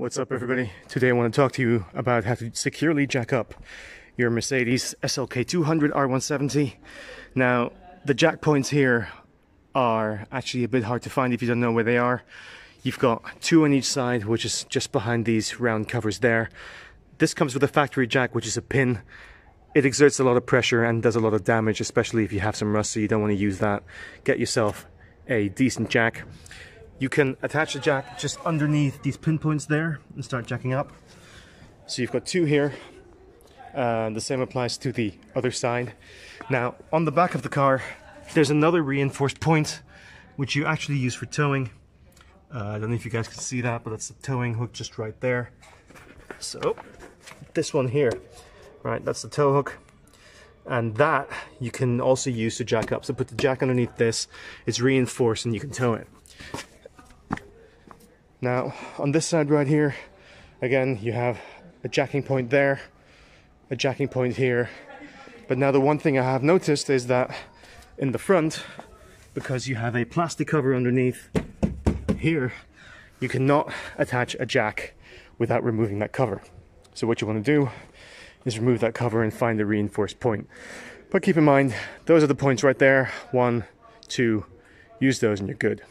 What's up everybody? Today I want to talk to you about how to securely jack up your Mercedes SLK 200 R170. Now the jack points here are actually a bit hard to find if you don't know where they are. You've got two on each side which is just behind these round covers there. This comes with a factory jack which is a pin. It exerts a lot of pressure and does a lot of damage especially if you have some rust so you don't want to use that. Get yourself a decent jack you can attach the jack just underneath these pinpoints there and start jacking up. So you've got two here. and the same applies to the other side. Now, on the back of the car, there's another reinforced point, which you actually use for towing. Uh, I don't know if you guys can see that, but that's the towing hook just right there. So, this one here, right, that's the tow hook. And that you can also use to jack up. So put the jack underneath this, it's reinforced and you can tow it. Now, on this side right here, again, you have a jacking point there, a jacking point here. But now the one thing I have noticed is that in the front, because you have a plastic cover underneath here, you cannot attach a jack without removing that cover. So what you want to do is remove that cover and find the reinforced point. But keep in mind, those are the points right there. One, two, use those and you're good.